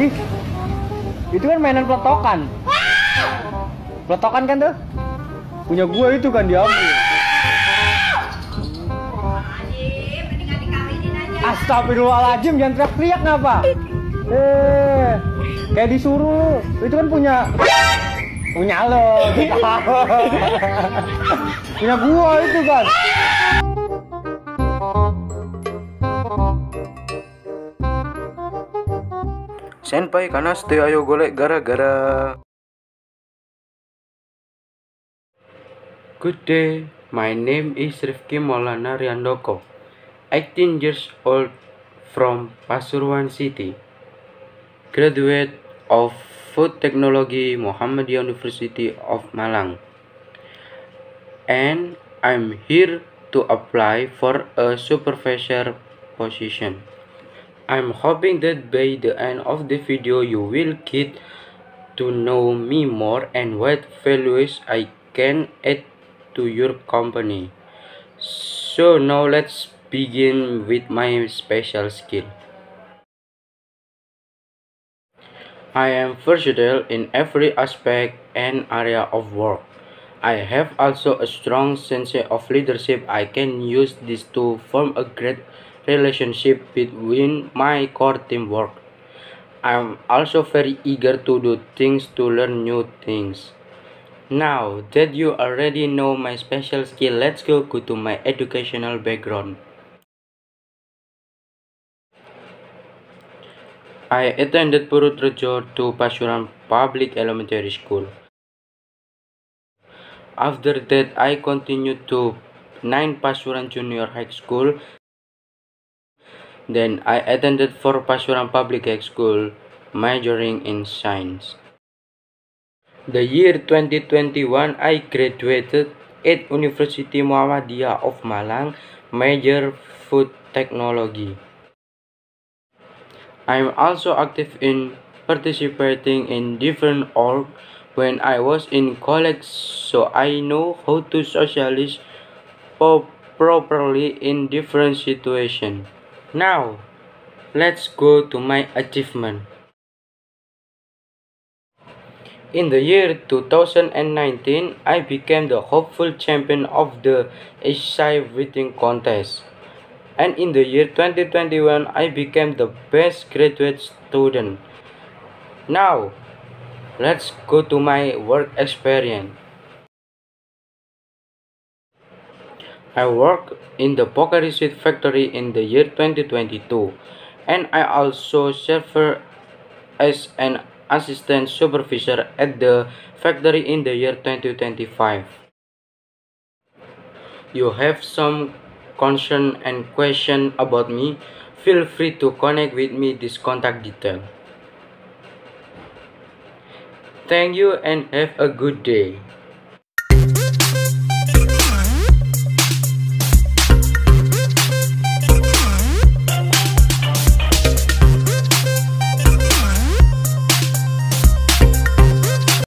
Ih, itu kan mainan peletokan. Peletokan kan tuh? Punya gua itu kan diambil. Astagfirullahaladzim, jangan teriak-teriak ngapa? Eh, kayak disuruh. Itu kan punya punya lo. punya gua itu kan. Senpai kanaste ayo golek gara-gara. Good day, my name is Rifki Maulana Riandoko, 18 years old from Pasuruan City, graduate of Food Technology Muhammadiyah University of Malang, and I'm here to apply for a supervisor position. I'm hoping that by the end of the video you will get to know me more and what values I can add to your company. So now let's begin with my special skill. I am versatile in every aspect and area of work. I have also a strong sense of leadership. I can use this to form a great relationship between my core teamwork. I'm also very eager to do things to learn new things. Now that you already know my special skill, let's go, go to my educational background. I attended Purutrejo to Pasuruan Public Elementary School. After that, I continued to 9 Pasuruan Junior High School then I attended for Pasuruan Public School, majoring in science. The year 2021, I graduated at University Muhammadiyah of Malang, major food technology. I am also active in participating in different org when I was in college, so I know how to socialize properly in different situations. Now, let's go to my achievement. In the year 2019, I became the hopeful champion of the essay writing contest. And in the year 2021, I became the best graduate student. Now, let's go to my work experience. I worked in the Pocari Sweat factory in the year 2022 and I also served as an assistant supervisor at the factory in the year 2025. You have some concern and question about me, feel free to connect with me this contact detail. Thank you and have a good day.